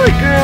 really good.